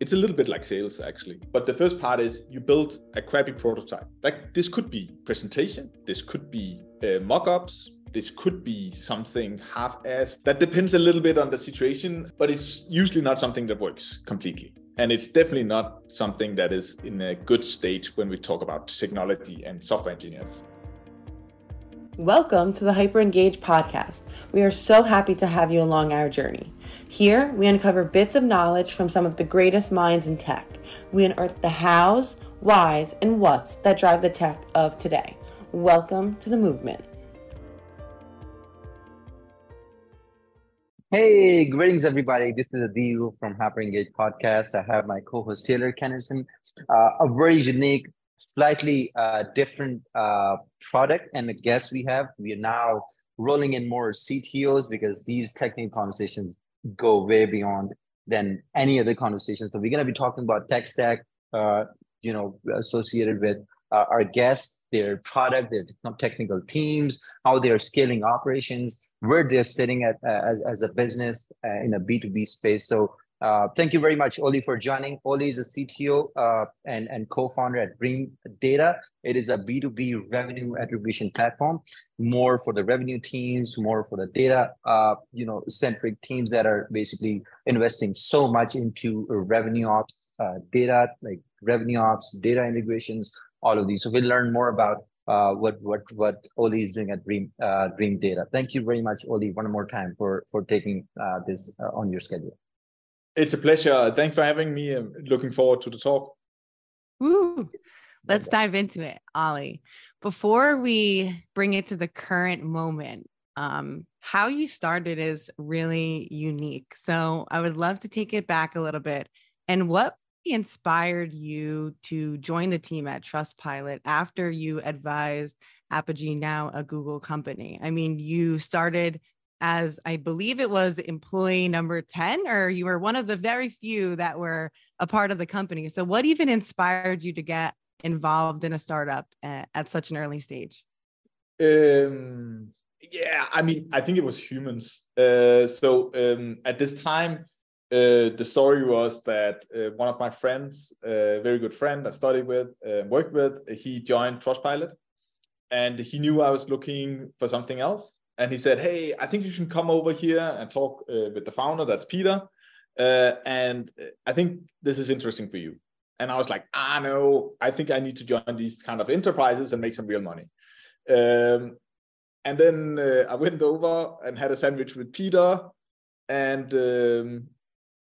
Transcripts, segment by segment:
it's a little bit like sales actually. But the first part is you build a crappy prototype. Like this could be presentation, this could be uh, mock-ups, this could be something half-assed. That depends a little bit on the situation, but it's usually not something that works completely. And it's definitely not something that is in a good stage when we talk about technology and software engineers. Welcome to the Hyperengage podcast. We are so happy to have you along our journey. Here, we uncover bits of knowledge from some of the greatest minds in tech. We unearth the hows, whys, and whats that drive the tech of today. Welcome to the movement. Hey, greetings, everybody. This is Adil from Hyperengage Podcast. I have my co host Taylor Kenerson, uh, a very unique slightly uh, different uh, product and the guests we have. We are now rolling in more CTOs because these technical conversations go way beyond than any other conversation. So we're going to be talking about tech stack, uh, you know, associated with uh, our guests, their product, their technical teams, how they're scaling operations, where they're sitting at uh, as, as a business uh, in a B2B space. So uh, thank you very much, Ole, for joining. Ole is a CTO uh, and, and co-founder at Dream Data. It is a B2B revenue attribution platform, more for the revenue teams, more for the data, uh, you know, centric teams that are basically investing so much into revenue ops, uh, data, like revenue ops, data integrations, all of these. So we'll learn more about uh, what what what Ole is doing at Dream Bream Data. Thank you very much, Ole, one more time for for taking this on your schedule. It's a pleasure. Thanks for having me. I'm looking forward to the talk. Woo. Let's dive into it, Ole. Before we bring it to the current moment, um, how you started is really unique. So I would love to take it back a little bit. And what inspired you to join the team at Trustpilot after you advised Apigee, now a Google company? I mean, you started as I believe it was employee number 10, or you were one of the very few that were a part of the company. So, what even inspired you to get involved in a startup at, at such an early stage? Um, yeah, I mean, I think it was humans. Uh, so, um, at this time, uh, the story was that uh, one of my friends, a very good friend I studied with, uh, worked with, he joined Trustpilot and he knew I was looking for something else and he said, "Hey, I think you should come over here and talk uh, with the founder. That's Peter, uh, and I think this is interesting for you." And I was like, "Ah, no, I think I need to join these kind of enterprises and make some real money." Um, and then uh, I went over and had a sandwich with Peter, and um,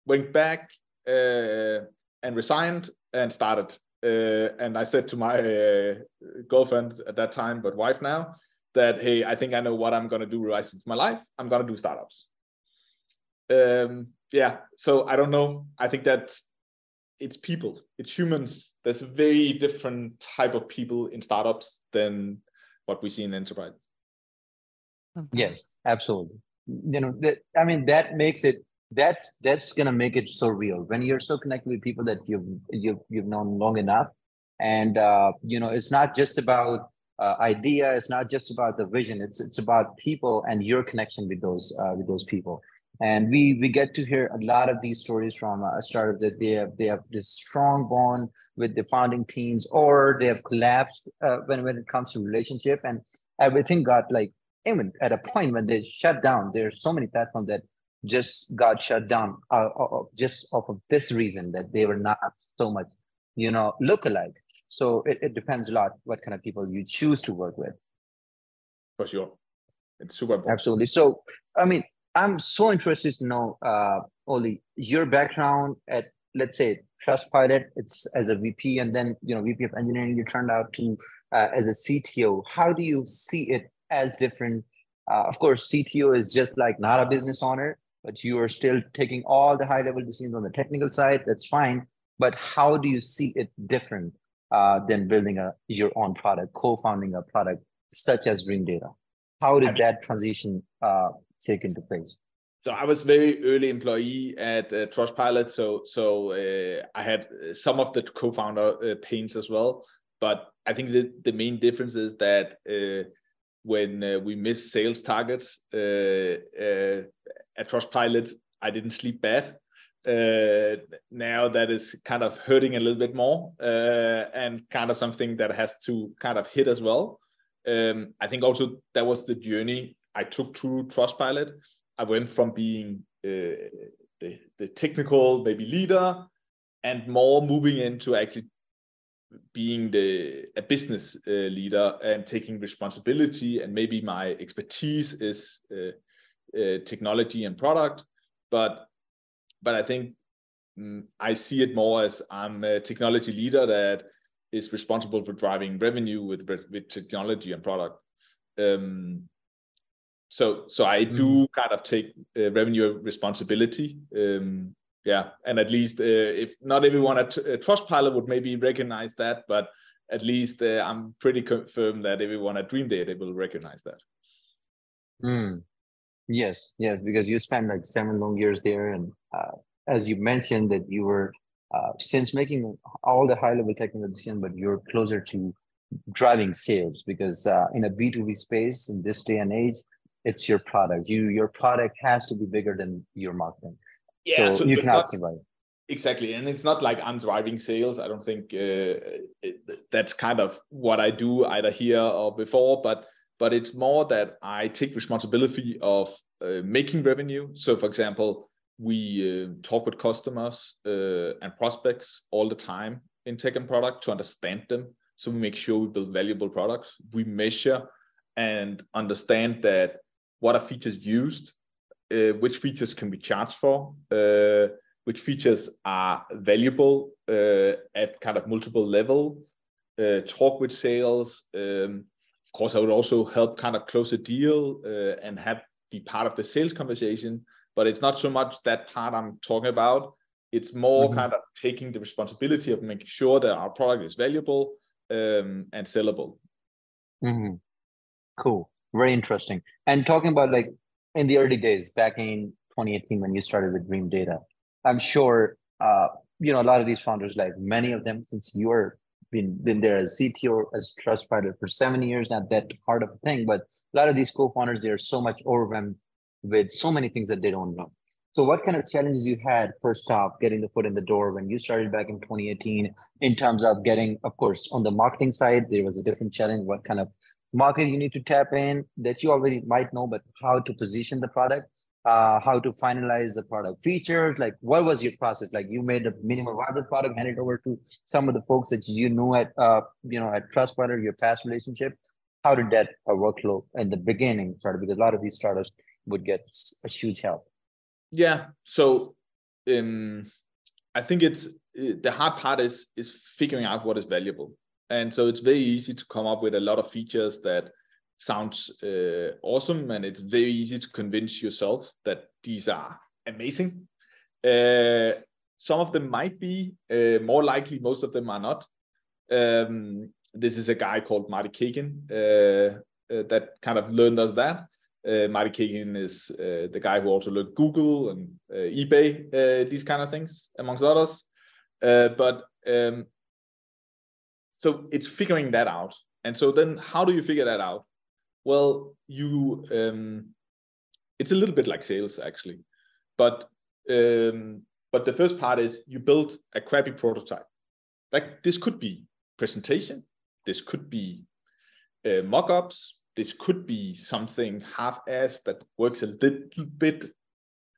went back uh, and resigned and started. Uh, and I said to my uh, girlfriend at that time, but wife now, that hey i think i know what i'm going to do rest of my life i'm going to do startups. Um, yeah so i don't know. I think that it's people it's humans. There's a very different type of people in startups than what we see in enterprise. Yes absolutely. You know that i mean that makes it that's that's gonna make it so real. When you're so connected with people that you've you've, you've known long enough and uh, you know it's not just about uh, idea. It's not just about the vision. It's it's about people and your connection with those uh, with those people. And we we get to hear a lot of these stories from a startup that they have they have this strong bond with the founding teams, or they have collapsed uh, when when it comes to relationship, and everything got like even at a point when they shut down. There's so many platforms that just got shut down uh, uh, uh just off of this reason that they were not so much you know look alike so it, it depends a lot what kind of people you choose to work with. For sure. It's super important. Absolutely. So, I mean, I'm so interested to know, uh, Ole, your background at, let's say, Trustpilot, it's as a VP, and then, you know, VP of engineering, you turned out to uh, as a CTO. How do you see it as different? Uh, of course, CTO is just like not a business owner, but you are still taking all the high level decisions on the technical side. That's fine. But how do you see it different uh, than building a your own product, co-founding a product such as Dream Data. How did that transition uh, take into place? So I was very early employee at uh, Trustpilot, so so uh, I had some of the co-founder uh, pains as well. But I think the, the main difference is that uh, when uh, we miss sales targets uh, uh, at Trustpilot, I didn't sleep bad now that is kind of hurting a little bit more uh, and kind of something that has to kind of hit as well. Um, I think also that was the journey I took through Trustpilot. I went from being uh, the, the technical maybe leader and more moving into actually being the a business uh, leader and taking responsibility and maybe my expertise is uh, uh, technology and product but but i think um, i see it more as i'm a technology leader that is responsible for driving revenue with with technology and product um, so so i mm. do kind of take uh, revenue responsibility um, yeah, and at least uh, if not everyone at uh, Trustpilot would maybe recognize that, but at least uh, I'm pretty confirmed that everyone at Dream Data will recognize that. Mm. Yes, yes, because you spent like seven long years there, and uh, as you mentioned that you were uh, since making all the high level technical decisions, but you're closer to driving sales because uh, in a B2B space in this day and age, it's your product. You your product has to be bigger than your marketing. Yeah so, so you can optimize. Exactly and it's not like i'm driving sales. I don't think uh, it, that's kind of what i do either here or before but but it's more that i take responsibility of uh, making revenue so for example we uh, talk with customers uh, and prospects all the time in tech and product to understand them so we make sure we build valuable products we measure and understand that what are features used uh, which features can we charge for, uh, which features are valuable uh, at kind of multiple level, talk with sales. Um, of course, I would also help kind of close a deal uh, and have be part of the sales conversation. But it's not so much that part I'm talking about. It's more mm-hmm. kind of taking the responsibility of making sure that our product is valuable um, and sellable. Mm-hmm. Cool. Very interesting. And talking about like in the early days, back in 2018 when you started with Dream Data, I'm sure uh, you know a lot of these founders, like many of them, since you are been been there as CTO as Trustpilot for seven years, not that hard of a thing, but a lot of these co-founders, they're so much overwhelmed with so many things that they don't know. So what kind of challenges you had first off getting the foot in the door when you started back in 2018 in terms of getting, of course, on the marketing side, there was a different challenge. What kind of market you need to tap in that you already might know, but how to position the product, uh, how to finalize the product features, like what was your process? Like you made a minimum viable product, hand it over to some of the folks that you knew at, uh, you know, at Trustpilot, your past relationship. How did that uh, workflow in the beginning started? Because a lot of these startups would get a huge help. Yeah. So um, I think it's the hard part is is figuring out what is valuable and so it's very easy to come up with a lot of features that sounds uh, awesome and it's very easy to convince yourself that these are amazing. Uh, some of them might be uh, more likely most of them are not. Um, this is a guy called marty cagan uh, uh, that kind of learned us that. Uh, marty cagan is the guy who also learned google and ebay these kind of things amongst others. But um, so it's figuring that out. And so then how do you figure that out well you um, it's a little bit like sales actually. But um, but the first part is you build a crappy prototype. Like this could be presentation. This could be uh, mock-ups. This could be something half-assed that works a little bit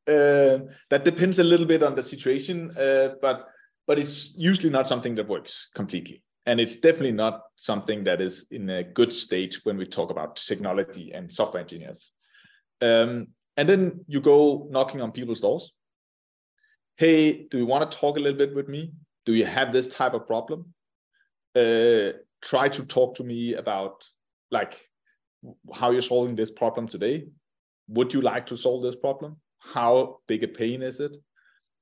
uh, that depends a little bit on the situation uh, but but it's usually not something that works completely and it's definitely not something that is in a good state when we talk about technology and software engineers. Um, and then you go knocking on people's doors. Hey, do you want to talk a little bit with me? Do you have this type of problem? Uh, try to talk to me about like how you're solving this problem today. Would you like to solve this problem? How big a pain is it?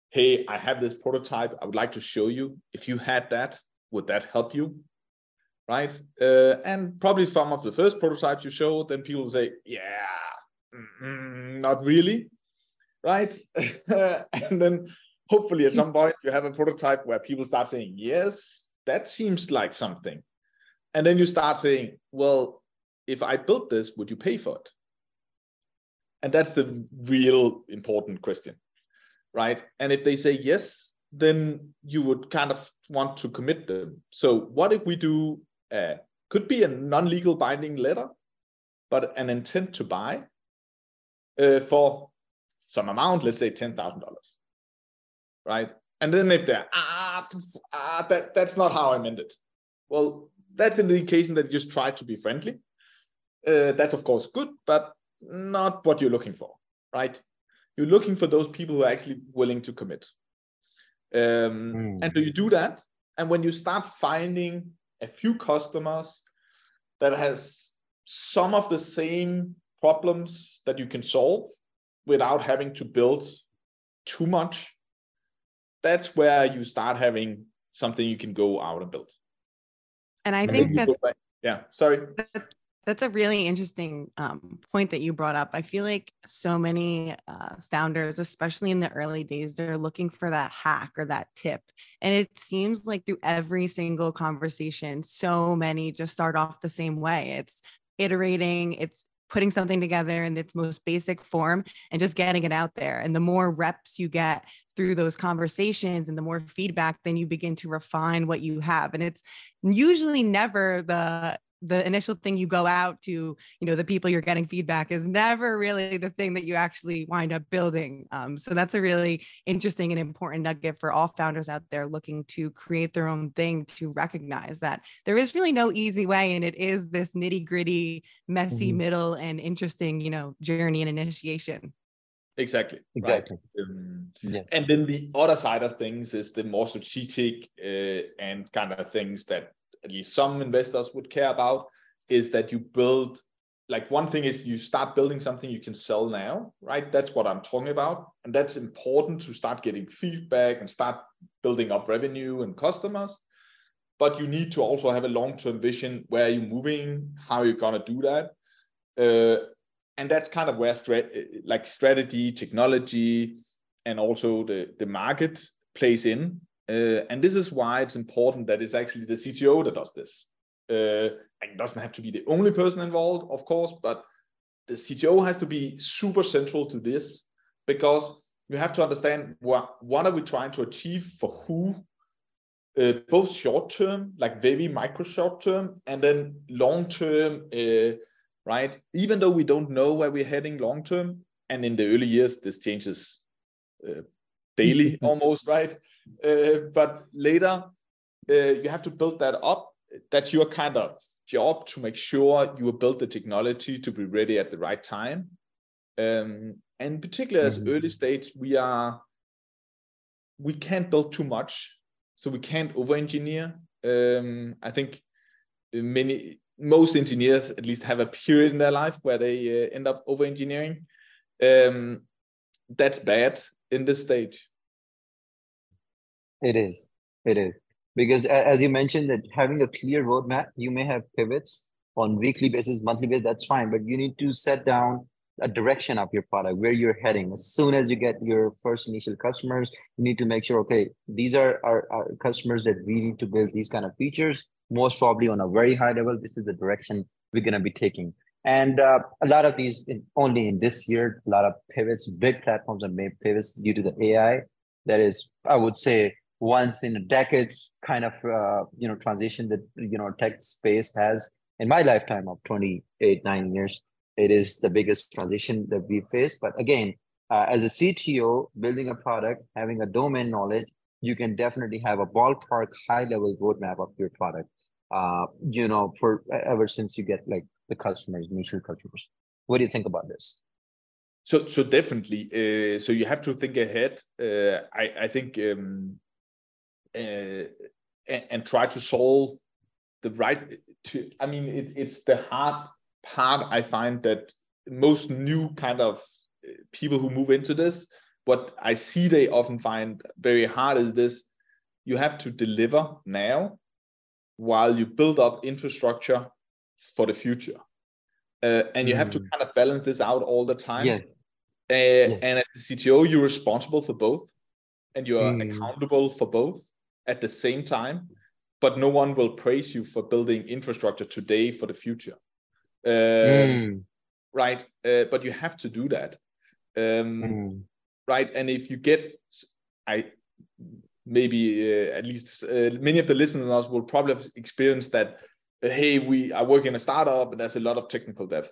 Hey, I have this prototype. I would like to show you. If you had that, would that help you? Right? Uh, and probably some of the first prototypes you show, then people say, yeah, mm, not really. Right? and then hopefully at some point you have a prototype where people start saying, yes, that seems like something. And then you start saying, well, if I built this, would you pay for it? And that's the real important question right? And if they say yes, then you would kind of want to commit them. So what if we do could be a non-legal binding letter, but an intent to buy uh, for some amount, let's say ten thousand dollars, right? And then if they're ah, ah that that's not how I meant it, well, that's an indication that you just try to be friendly. Uh, that's of course good, but not what you're looking for, right? You're looking for those people who are actually willing to commit. Um, mm. And do you do that? And when you start finding a few customers that has some of the same problems that you can solve without having to build too much, that's where you start having something you can go out and build. And I and think that's yeah, sorry. That's a really interesting um, point that you brought up. I feel like so many uh, founders, especially in the early days, they're looking for that hack or that tip. And it seems like through every single conversation, so many just start off the same way. It's iterating, it's putting something together in its most basic form and just getting it out there. And the more reps you get through those conversations and the more feedback, then you begin to refine what you have. And it's usually never the the initial thing you go out to you know the people you're getting feedback is never really the thing that you actually wind up building um, so that's a really interesting and important nugget for all founders out there looking to create their own thing to recognize that there is really no easy way and it is this nitty gritty messy mm-hmm. middle and interesting you know journey and initiation exactly exactly right? um, yes. and then the other side of things is the more strategic uh, and kind of things that at least some investors would care about is that you build like one thing is you start building something you can sell now right? That's what i'm talking about. And that's important to start getting feedback and start building up revenue and customers. But you need to also have a long-term vision. Where are you're moving? How you're going to do that? Uh, and that's kind of where strat- like strategy technology and also the the market plays in uh, and this is why it's important that it's actually the CTO that does this. Uh, it doesn't have to be the only person involved, of course, but the CTO has to be super central to this because you have to understand what what are we trying to achieve for who, uh, both short term, like very micro short term, and then long term, uh, right? Even though we don't know where we're heading long term, and in the early years this changes uh, daily almost, right? Uh, but later, uh, you have to build that up. That's your kind of job to make sure you build the technology to be ready at the right time. Um, and particularly as mm-hmm. early stage, we are we can't build too much, so we can't over-engineer. Um, I think many most engineers at least have a period in their life where they uh, end up over-engineering. Um, that's bad in this stage it is. It is. Because as you mentioned that having a clear roadmap you may have pivots on weekly basis monthly basis that's fine. But you need to set down a direction of your product where you're heading. As soon as you get your first initial customers you need to make sure okay these are our, our customers that we need to build these kind of features. Most probably on a very high level this is the direction we're going to be taking and uh, a lot of these, in, only in this year, a lot of pivots, big platforms have made pivots due to the AI. That is, I would say, once in a decade kind of uh, you know transition that you know tech space has in my lifetime of 28 9 years it is the biggest transition that we face but again uh, as a cto building a product having a domain knowledge you can definitely have a ballpark high level roadmap of your product uh, you know for ever since you get like the customers initial customers. What do you think about this? So so definitely uh, so you have to think ahead. Uh, i i think um, uh, and, and, try to solve the right to i mean it, it's the hard part i find that most new kind of people who move into this what i see they often find very hard is this you have to deliver now while you build up infrastructure for the future uh, and you mm. have to mm. kind of balance this out all the time yes. Uh, yes. and as the cto you're responsible for both and you are mm. accountable for both at the same time, but no one will praise you for building infrastructure today for the future. Uh, mm. Right. Uh, but you have to do that. Um, mm. right? And if you get, I maybe uh, at least uh, many of the listeners will probably have experienced that. Uh, hey, we I work in a startup and there's a lot of technical depth.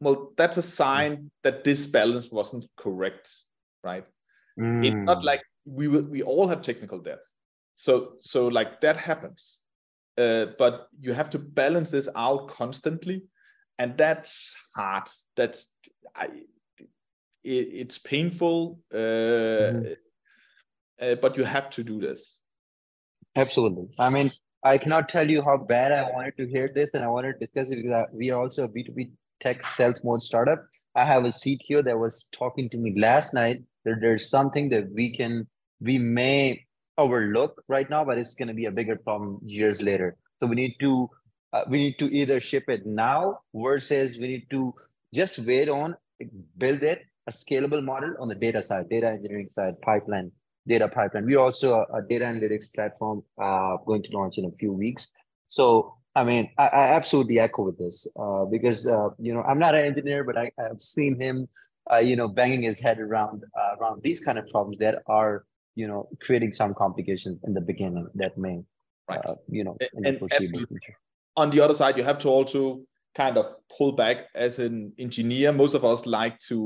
Well, that's a sign that this balance wasn't correct, right? Mm. It's not like we we all have technical depth, so so like that happens, uh, but you have to balance this out constantly, and that's hard. That's I, it, it's painful. Uh, mm uh, but you have to do this. Absolutely. I mean, I cannot tell you how bad I wanted to hear this, and I wanted to discuss it because we are also a B2B tech stealth mode startup. I have a here that was talking to me last night. That there's something that we can, we may overlook right now, but it's going to be a bigger problem years later. So we need to, uh, we need to either ship it now versus we need to just wait on build it a scalable model on the data side, data engineering side, pipeline data pipeline. We're also a, a data analytics platform uh, going to launch in a few weeks. So, I mean, I, I absolutely echo with this uh, because, uh, you know, I'm not an engineer, but I, have seen him, uh, you know, banging his head around uh, around these kind of problems that are, you know, creating some complications in the beginning that may, right. Uh, you know, in and, the foreseeable future. On the other side, you have to also kind of pull back as an engineer. Most of us like to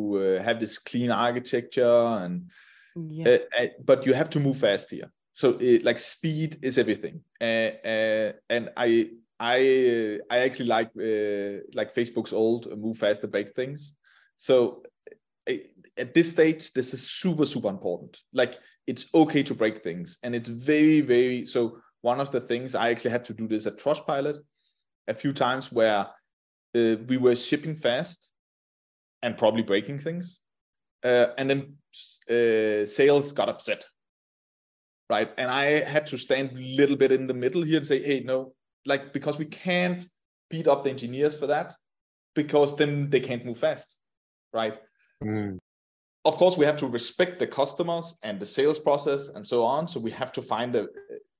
have this clean architecture and yeah. Uh, uh, but you have to move fast here. So it, like speed is everything. Uh, uh and I I I actually like uh, like Facebook's old move faster, break things. So at this stage, this is super super important. Like it's okay to break things, and it's very very. So one of the things I actually had to do this at Trustpilot a few times where uh, we were shipping fast and probably breaking things, uh, and then uh, sales got upset, right? And I had to stand a little bit in the middle here and say, hey, no, like because we can't beat up the engineers for that because then they can't move fast, right? Mm. Of course, we have to respect the customers and the sales process and so on. So we have to find a,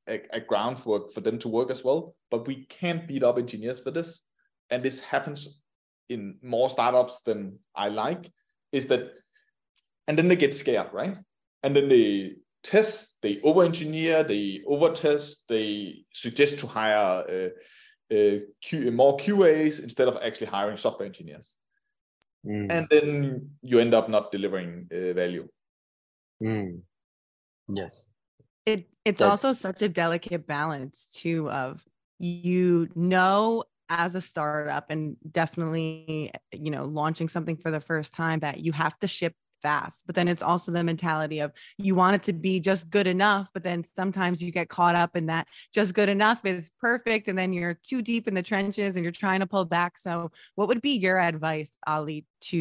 a, a groundwork for them to work as well. But we can't beat up engineers for this. And this happens in more startups than I like, is that and then they get scared, right? And then they test, they over-engineer, they over-test, they suggest to hire uh, uh, Q, more QAs instead of actually hiring software engineers. Mm. And then you end up not delivering uh, value. Mm. Yes. It it's That's... also such a delicate balance too of you know as a startup and definitely you know launching something for the first time that you have to ship fast. But then it's also the mentality of you want it to be just good enough, but then sometimes you get caught up in that just good enough is perfect. And then you're too deep in the trenches and you're trying to pull back. So, what would be your advice, Ali, to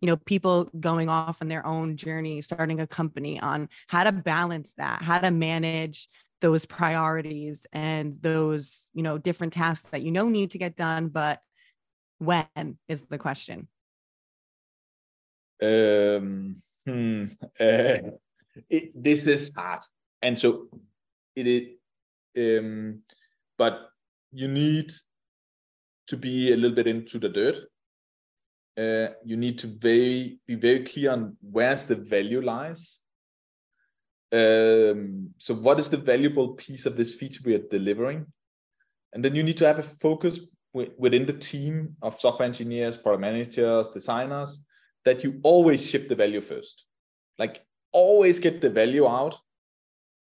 you know people going off on their own journey, starting a company on how to balance that, how to manage those priorities and those you know different tasks that you know need to get done but when is the question um, hmm, uh, it, this is hard, and so it is. Um, but you need to be a little bit into the dirt. Uh, you need to very be very clear on where's the value lies. Um, so what is the valuable piece of this feature we are delivering? And then you need to have a focus within the team of software engineers, product managers, designers, that you always ship the value first. Like always get the value out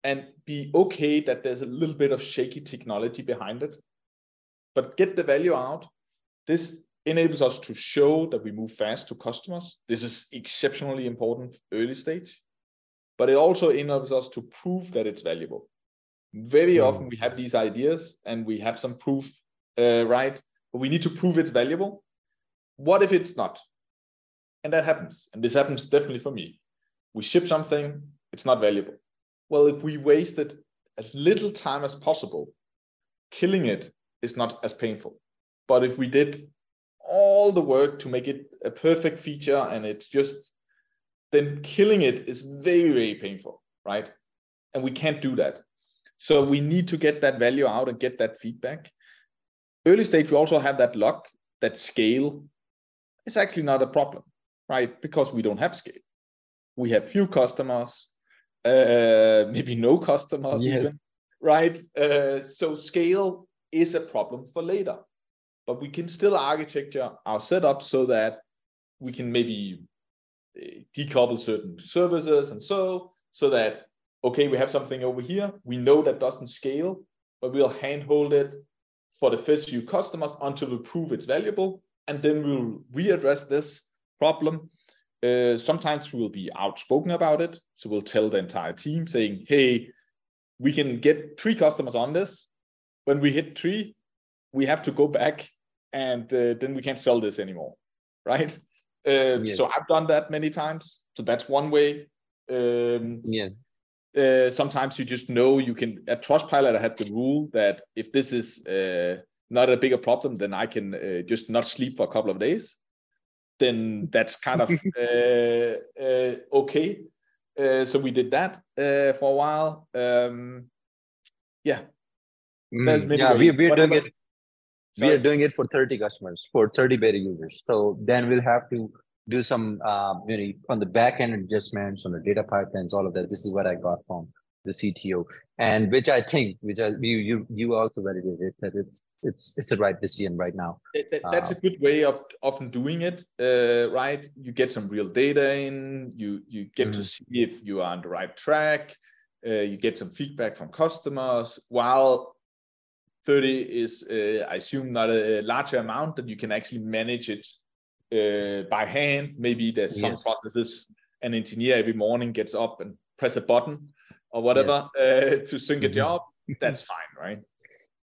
and be okay that there's a little bit of shaky technology behind it. But get the value out. This enables us to show that we move fast to customers. This is exceptionally important early stage, but it also enables us to prove that it's valuable. Very mm. often we have these ideas and we have some proof, uh, right? But we need to prove it's valuable. What if it's not? And that happens. And this happens definitely for me. We ship something, it's not valuable. Well, if we wasted as little time as possible, killing it is not as painful. But if we did all the work to make it a perfect feature and it's just, then killing it is very, very painful, right? And we can't do that. So we need to get that value out and get that feedback. Early stage, we also have that luck that scale is actually not a problem right? Because we don't have scale. we have few customers, uh, maybe no customers yes. even, right? Uh, so scale is a problem for later, but we can still architecture our setup so that we can maybe uh, decouple certain services and so so that okay we have something over here we know that doesn't scale but we'll handhold it for the first few customers until we prove it's valuable and then we'll readdress this problem uh, sometimes we'll be outspoken about it so we'll tell the entire team saying hey we can get three customers on this when we hit three we have to go back and uh, then we can't sell this anymore right um, yes. So I've done that many times. So that's one way. Um, yes. Uh, sometimes you just know you can. At Trustpilot, I had the rule that if this is uh, not a bigger problem, then I can uh, just not sleep for a couple of days. Then that's kind of uh, uh, okay. Uh, so we did that for a while. Um, yeah. Mm, yeah, we, we're doing it we are doing it for 30 customers for 30 beta users so then we'll have to do some uh, you know on the back end adjustments on the data pipelines all of that this is what i got from the cto and which i think which I, you you you also validated that it's it's it's the right decision right now that, that's uh, a good way of often doing it uh, right you get some real data in you you get mm-hmm. to see if you are on the right track uh, you get some feedback from customers while 30 is, uh, I assume, not a larger amount that you can actually manage it uh, by hand. Maybe there's some yes. processes an engineer every morning gets up and press a button or whatever yes. uh, to sync a mm-hmm. job. That's fine, right?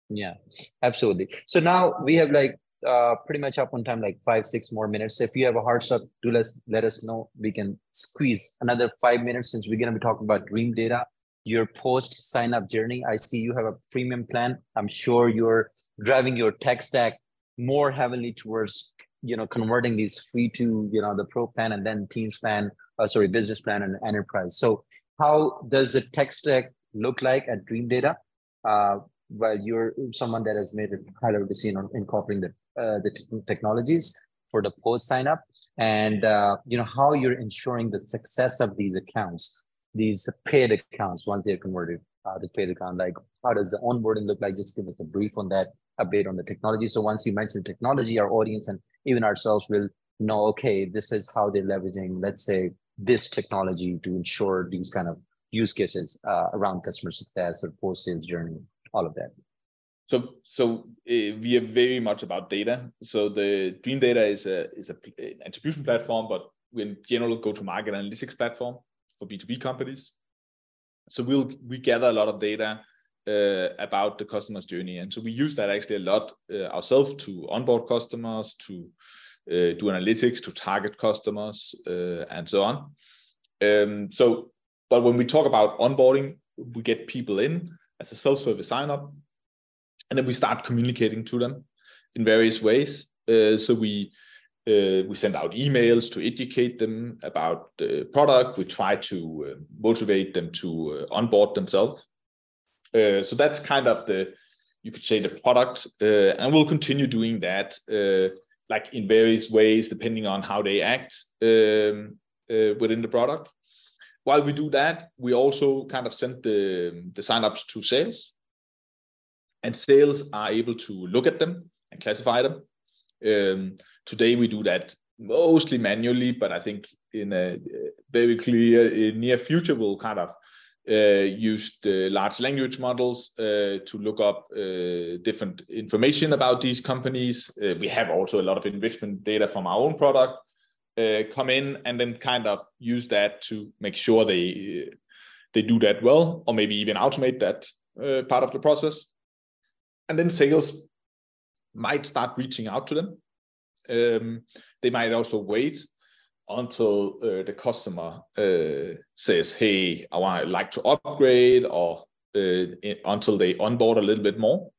Yeah, absolutely. So now we have like uh, pretty much up on time, like five, six more minutes. If you have a hard stop, do let us let us know. We can squeeze another five minutes since we're going to be talking about Dream Data your post sign up journey. I see you have a premium plan. I'm sure you're driving your tech stack more heavily towards you know converting these free to you know the pro plan and then teams plan uh, sorry business plan and enterprise so how does the tech stack look like at dream data uh, while you're someone that has made a high level decision on incorporating the, uh, the t- technologies for the post sign up and uh, you know how you're ensuring the success of these accounts these paid accounts once they're converted uh, to paid account? Like, how does the onboarding look like? Just give us a brief on that, a bit on the technology. So once you mention technology, our audience and even ourselves will know, okay, this is how they're leveraging, let's say, this technology to ensure these kind of use cases uh, around customer success or post sales journey, all of that. So, so uh, we are very much about data. So the Dream Data is a is a, an attribution platform, but we in general go to market analytics platform for B2B companies. So we'll we gather a lot of data uh, about the customer's journey, and so we use that actually a lot uh, ourselves to onboard customers, to do analytics, to target customers, uh, and so on. Um, so, but when we talk about onboarding, we get people in as a self-service sign-up, and then we start communicating to them in various ways. Uh, so we uh, we send out emails to educate them about the product. We try to uh, motivate them to uh, onboard themselves. Uh, so that's kind of the, you could say, the product, uh, and we'll continue doing that, uh, like in various ways, depending on how they act um, within the product. While we do that, we also kind of send the, the signups to sales, and sales are able to look at them and classify them. Um, Today we do that mostly manually, but I think in a very clear near future we'll kind of uh, use the large language models uh, to look up uh, different information about these companies. Uh, we have also a lot of enrichment data from our own product uh, come in, and then kind of use that to make sure they they do that well, or maybe even automate that uh, part of the process. And then sales might start reaching out to them um, they might also wait until uh, the customer uh, says, "Hey, I want like to upgrade," or uh, until they onboard a little bit more,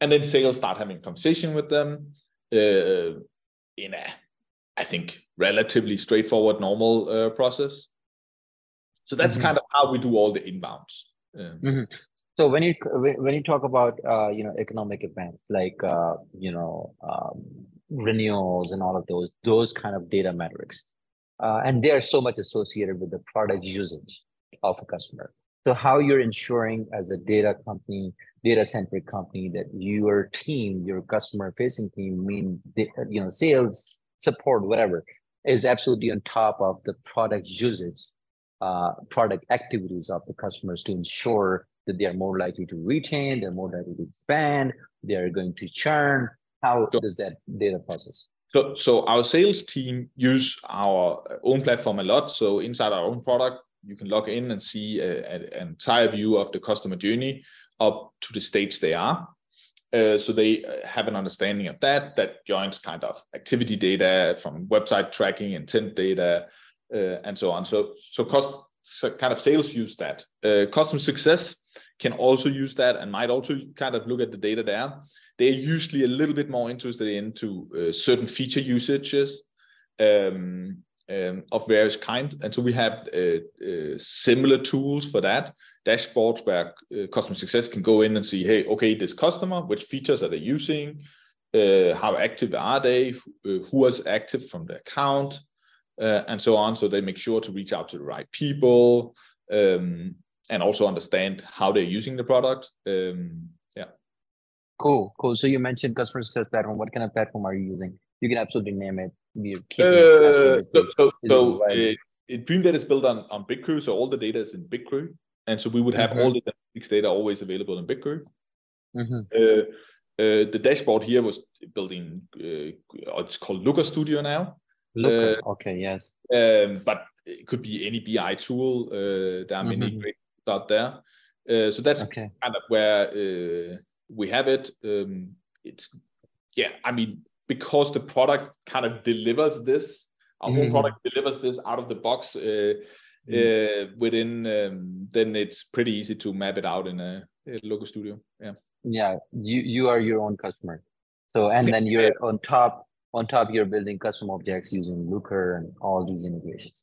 and then sales start having conversation with them uh, in a, I think, relatively straightforward, normal uh, process. So that's mm-hmm. kind of how we do all the inbounds. Um, mm-hmm. So when you when you talk about uh, you know economic events like you know um, renewals and all of those those kind of data metrics uh, and they're so much associated with the product usage of a customer. So how you're ensuring as a data company, data centric company that your team, your customer facing team, mean you know sales, support, whatever, is absolutely on top of the product usage, uh, product activities of the customers to ensure that they are more likely to retain, they're more likely to expand, they are going to churn. How does that data process? So, so our sales team use our own platform a lot. So inside our own product, you can log in and see a, a, an entire view of the customer journey up to the stage they are. Uh, so they uh, have an understanding of that. That joins kind of activity data from website tracking, intent data, uh, and so on. So, so cost, so kind of sales use that. Uh, customer success can also use that and might also kind of look at the data there they're usually a little bit more interested into uh, certain feature usages um, um, of various kind. And so we have uh, uh, similar tools for that, dashboards where uh, customer success can go in and see, hey, okay, this customer, which features are they using? Uh, how active are they? Uh, who is active from the account? and so on. So they make sure to reach out to the right people um, and also understand how they're using the product. Um, Cool, cool. So you mentioned customer success platform. What kind of platform are you using? You can absolutely name it. Uh, so, so, so uh, Dream is built on, on BigQuery, so all the data is in BigQuery. And so we would have mm-hmm. all the analytics data always available in BigQuery. Mm-hmm. Uh, uh, the dashboard here was building, uh, it's called Looker Studio now. Looker, uh, okay, yes. Um, but it could be any BI tool. Uh, there are many mm-hmm. great out there. Uh, so that's okay. kind of where uh, we have it. Um, it's yeah, I mean, because the product kind of delivers this, our mm. own product delivers this out of the box uh, mm. uh, within, um, then it's pretty easy to map it out in a, a Looker Studio. Yeah. Yeah, you you are your own customer. So and then you're on top on top you're building custom objects using Looker and all these integrations.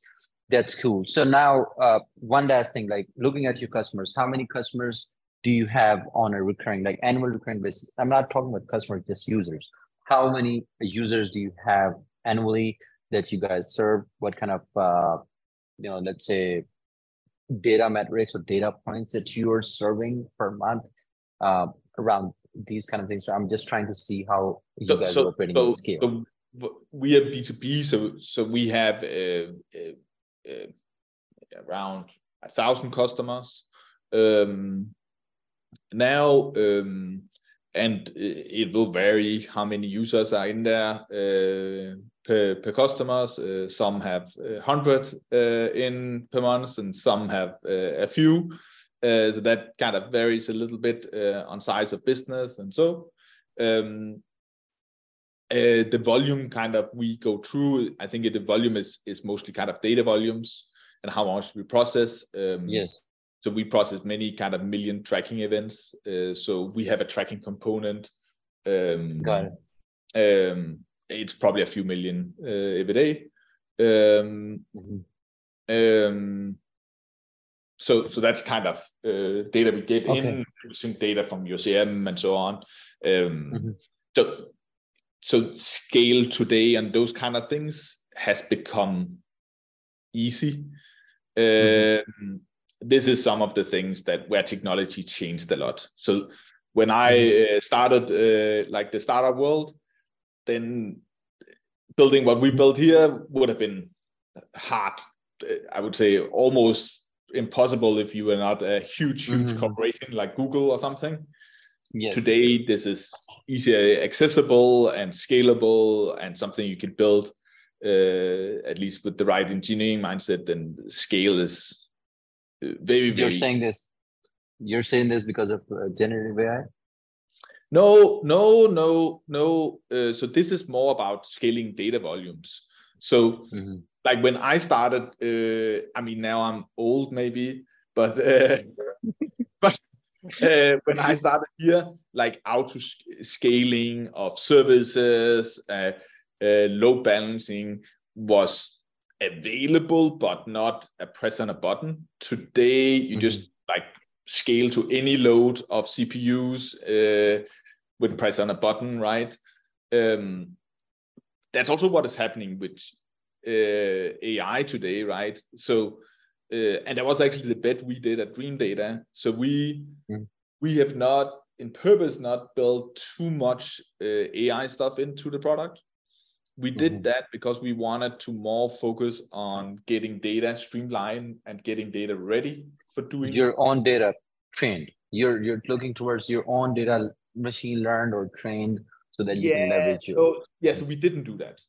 That's cool. So now uh, one last thing, like looking at your customers, how many customers do you have on a recurring, like annual recurring basis? I'm not talking about customers, just users. How many users do you have annually that you guys serve? What kind of, uh, you know, let's say data metrics or data points that you are serving per month uh, around these kind of things? So I'm just trying to see how you so, guys so, are operating so, scale. So we are B2B, so so we have uh, uh, uh, around a thousand customers. Um, now um, and it will vary how many users are in there uh, per, per customers. Uh, some have 100 uh, in per month and some have a few. so that kind of varies a little bit on size of business and so. Um, uh, the volume kind of we go through i think the volume is is mostly kind of data volumes and how much we process um, yes so we process many kind of million tracking events. Uh, so we have a tracking component. Um, Got it. Um, it's probably a few million uh, every day. Um, mm-hmm. um, so so that's kind of uh, data we get okay. in using data from UCM and so on. Um, mm-hmm. So so scale today and those kind of things has become easy. Mm-hmm. This is some of the things that where technology changed a lot. So when I mm-hmm. uh, started uh, like the startup world, then building what we built here would have been hard. I would say almost impossible if you were not a huge, huge mm-hmm. corporation like Google or something. Yes. Today, this is easier accessible and scalable and something you can build uh, at least with the right engineering mindset. Then scale is very, very. You're saying this. You're saying this because of uh, generative AI. No, no, no, no. Uh, so this is more about scaling data volumes. So, mm-hmm. like when I started, uh, I mean, now I'm old maybe, but uh, but uh, when I started here, like auto scaling of services, uh, uh, load balancing was available but not a press on a button. Today, you mm-hmm. just like scale to any load of CPUs uh, with press on a button, right? Um, that's also what is happening with uh, AI today, right? So, uh, and that was actually the bet we did at Dream Data. So we mm. we have not, in purpose, not built too much uh, AI stuff into the product. We did mm-hmm. that because we wanted to more focus on getting data streamlined and getting data ready for doing your own data trained. You're you're looking towards your own data machine learned or trained so that you yeah, can leverage it. So, yes, we didn't do that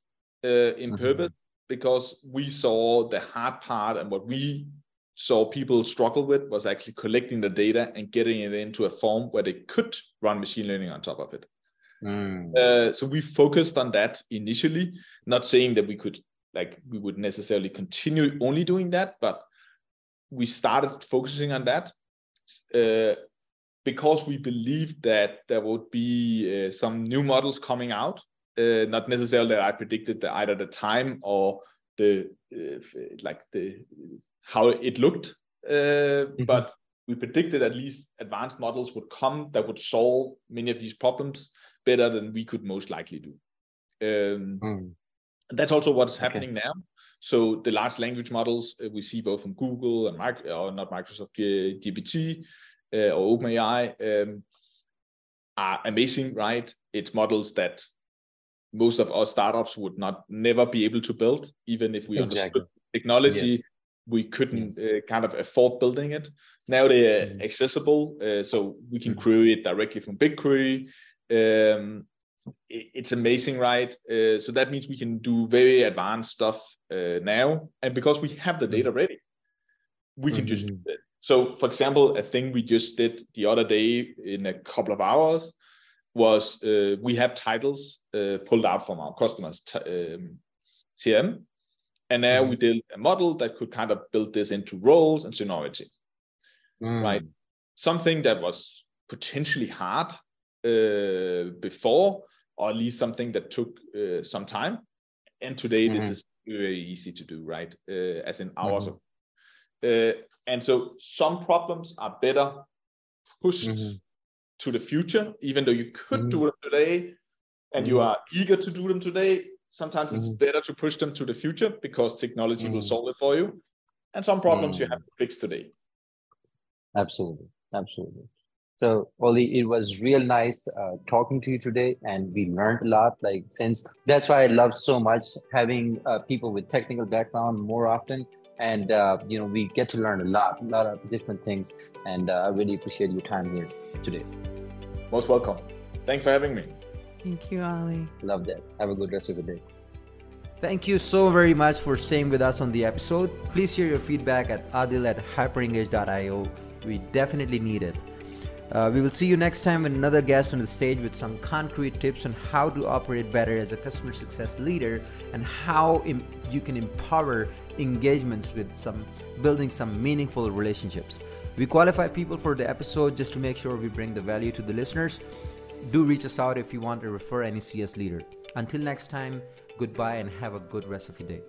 uh, in mm-hmm. purpose because we saw the hard part and what we saw people struggle with was actually collecting the data and getting it into a form where they could run machine learning on top of it. Mm. Uh, so we focused on that initially, not saying that we could like we would necessarily continue only doing that, but we started focusing on that uh, because we believed that there would be uh, some new models coming out uh, not necessarily that I predicted the, either the time or the uh, like the how it looked, uh, mm-hmm. but we predicted at least advanced models would come that would solve many of these problems better than we could most likely do. Um, mm. That's also what's happening okay. now. So the large language models uh, we see both from Google and or not Microsoft uh, GPT uh, or OpenAI um, are amazing, right? It's models that most of our startups would not never be able to build, even if we exactly. understood technology. Yes. We couldn't yes. uh, kind of afford building it. Now they are mm. accessible, uh, so we can mm. query it directly from BigQuery. Um, it, it's amazing, right? Uh, so that means we can do very advanced stuff uh, now, and because we have the data mm. ready, we can mm-hmm. just do it. So, for example, a thing we just did the other day in a couple of hours was uh, we have titles uh, pulled out from our customers t- um, CRM, and now mm. we did a model that could kind of build this into roles and seniority, mm. right? Something that was potentially hard before, or at least something that took uh, some time, and today mm-hmm. this is very easy to do, right? Uh, as in hours mm-hmm. of. Uh, and so some problems are better pushed mm-hmm to the future, even though you could mm. do them today and mm. you are eager to do them today. Sometimes it's better to push them to the future because technology will solve it for you. And some problems you have to fix today. Absolutely. Absolutely. So, Ole, it was real nice uh, talking to you today, and we learned a lot. Like, since that's why I love so much having uh, people with technical background more often and uh, you know we get to learn a lot a lot of different things and uh, i really appreciate your time here today most welcome thanks for having me thank you ali love that have a good rest of the day Thank you so very much for staying with us on the episode. Please share your feedback at adil at hyperengage.io. We definitely need it. Uh, we will see you next time with another guest on the stage with some concrete tips on how to operate better as a customer success leader and how Im- you can empower engagements with some building some meaningful relationships. We qualify people for the episode just to make sure we bring the value to the listeners. Do reach us out if you want to refer any CS leader. Until next time, goodbye and have a good rest of your day.